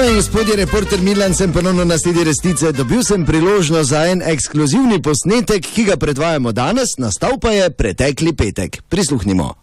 Dame in gospodje, reporter Milan sem ponovno na sledi resnice. Dobil sem priložnost za en ekskluzivni posnetek, ki ga predvajamo danes, nastal pa je pretekli petek. Prisluhnimo.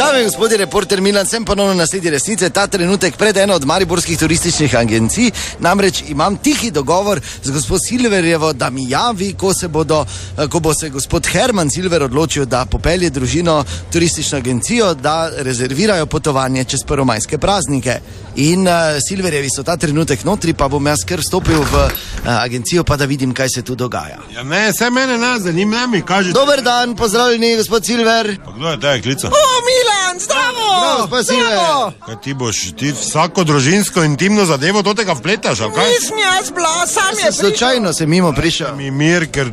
Dame in gospodje, reporter Milan sem ponovno na sledi resnice. Ta trenutek pred eno od mariborskih turističnih agencij. Namreč imam tihi dogovor z gospod Silverjevo, da mi javi, ko, se bodo, eh, ko bo se gospod Herman Silver odločil, da popelje družino turistično agencijo, da rezervirajo potovanje čez prvomajske praznike. In uh, Silverjevi so ta trenutek notri, pa bom jaz kar vstopil v uh, agencijo, pa da vidim, kaj se tu dogaja. Ja, ne, vse mene ne zanima, mi kaže. Dober dan, pozdravljeni, gospod Silver. Pa kdo je te klical? Zdravo! Silver. Kaj ti boš, ti vsako družinsko intimno zadevo do tega vpletaš, ali kaj? Nisem jaz bila, sam je prišel. Slučajno sem mimo prišel. Mi mir, ker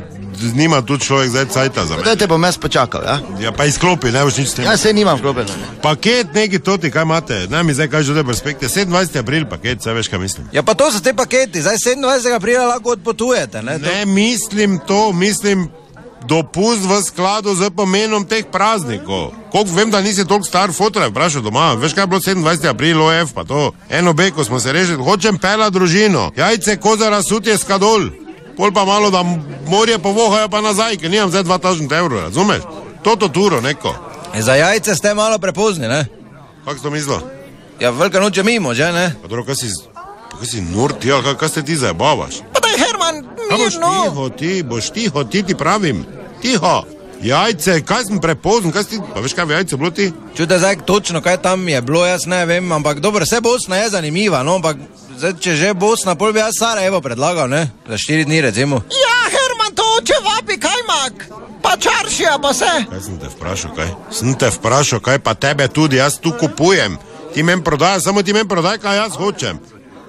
nima tu človek zdaj cajta za me. Da te bom jaz počakal, ja? Ja, pa izklopi, ne boš nič s tem. Jaz se nimam vklopljeno. Paket neki toti, kaj imate? Ne mi zdaj kaže do perspektive. 27. april paket, saj veš, kaj mislim. Ja, pa to so te paketi, zdaj 27. aprila lahko odpotujete. Ne? Ne mislim to, mislim dopust v skladu z pomenom teh praznikov. Koliko vem, da nisi toliko star fotor, vprašaj doma. Veš, kaj je bilo 27. april, OF, pa to. Eno beko smo se rešili, hočem pela družino, jajce, kozara, sutje, skadol. Pol pa malo, da morje povohajo pa nazaj, ker nimam zdaj 2000 evrov, razumeš? Toto turo neko. E, Za jajce ste malo prepozni, ne? Kako to mislil? Ja, velika noč je mimo, že ne? Pa dobro, kaj si, pa kaj si ti, ali kaj, kaj ste ti zabavaš? Kaj boš mirno. tiho, ti, boš tiho, ti ti pravim. Tiho. Jajce, kaj sem prepozen, kaj si pa veš kaj v jajce bilo ti? Čute zdaj točno, kaj tam je bilo, jaz ne vem, ampak dobro, vse Bosna je zanimiva, no, ampak zdaj, če že Bosna, pol bi jaz Sarajevo predlagal, ne? Za štiri dni, recimo. Ja, Herman, to oče vabi kajmak, pa čaršija pa se. Kaj sem te vprašal, kaj? Sem te vprašal, kaj pa tebe tudi, jaz tu kupujem. Ti meni prodaj, samo ti meni prodaj, kaj jaz hočem.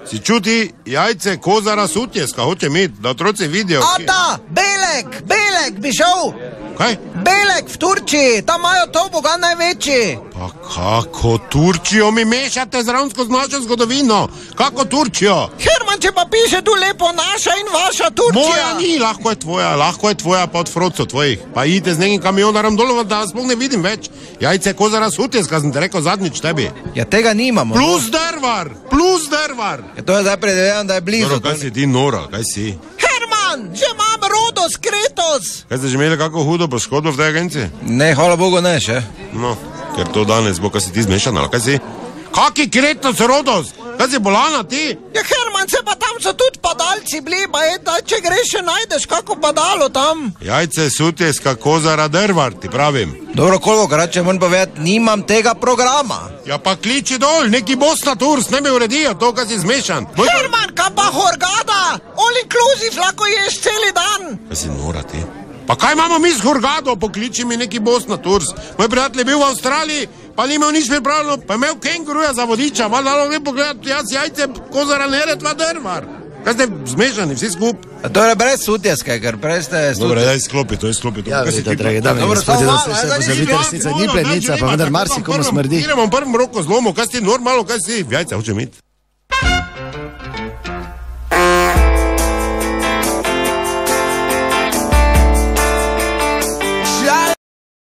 Si čuti jajce, kozara, sutjeska, hoče mi, da otroci vidijo. A da, Belek, Belek bi šel. Kaj? Belek v Turčiji, tam imajo to boga največji. Pa kako Turčijo mi mešate z našo zgodovino? Kako Turčijo? Herman, če pa piše tu lepo naša in vaša Turčija. Moja ni, lahko je tvoja, lahko je tvoja pa od frocov tvojih. Pa idite z nekim kamionarom dol, da vas sploh ne vidim več. Jajce, kozara, sutjeska, sem te rekel zadnjič tebi. Ja, tega nimamo. Plus drvar, plus drvar. Ja, to je zdaj predvidevam, da je blizu. Noro, kaj si ti nora, kaj si? Herman, že imam rodos, kretos. Kaj ste že imeli kako hudo poškodbo v tej agenciji? Ne, hvala Bogu, ne še. No, ker to danes bo, kaj si ti zmešan, ali kaj si? Kaki kretos rodos? Kaj si bolana ti? Ja, Herman, se pa tam so tudi padalci bili, pa je, da če greš, še najdeš kako padalo tam. Jajce, sutjeska, kozara, drvar, ti pravim. Dobro, koliko krat če moram povedati, nimam tega programa. Ja pa kliči dol, neki Bosna Tours, ne mi uredijo to, kaj si zmešan. Moj... Herman, kaj pa horgada, all inclusive, lahko ješ cel dan. Kaj si nora ti? Pa kaj imamo mi z Hurgado, pokliči mi neki Bosna Tours. Moj prijatelj je bil v Avstraliji, pa nima nič pripravljeno, pa imel kenguruja za vodiča, malo dalo lepo gledati, jaz jajce, kozara ne redva drmar. Kaj ste zmešani, vsi skupaj? Torej, brez sutjeske, ker brez ste sutjeske. Dobro, daj sklopi, to je sklopi. To. Ja, vidite, dragi dame, gospodje, da se vse pozabite, sicer ni plenica, pa vendar marsikomu smrdi. Gremo v prvem roku zlomu, kaj ste normalno, kaj ste jajce, hočem imeti.